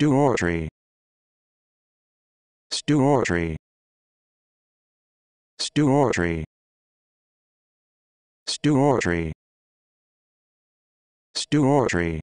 Stewartry. Stewartry. Stewartry. Stewartry. Stewartry.